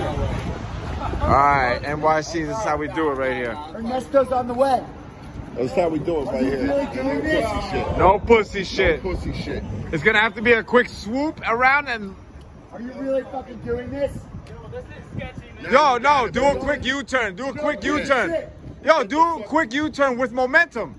All right, NYC, this is how we do it right here. Ernesto's on the way. That's how we do it right here. No pussy shit. No pussy shit. It's gonna have to be a quick swoop around and Are you really fucking doing this? yo, no, do a quick U-turn. Do a quick U-turn. Yo, do a quick U-turn with momentum.